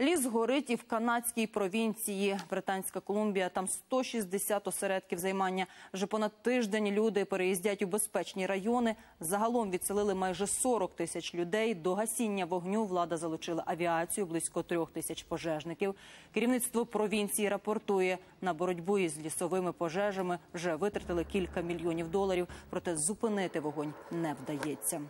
Ліс горить і в канадській провінції. Британська Колумбія. Там 160 осередків займання. Вже понад тиждень люди переїздять у безпечні райони. Загалом відселили майже 40 тисяч людей. До гасіння вогню влада залучила авіацію, близько трьох тисяч пожежників. Керівництво провінції рапортує на боротьбу із лісовими пожежами. Вже витратили кілька мільйонів доларів, проте зупинити вогонь не вдається.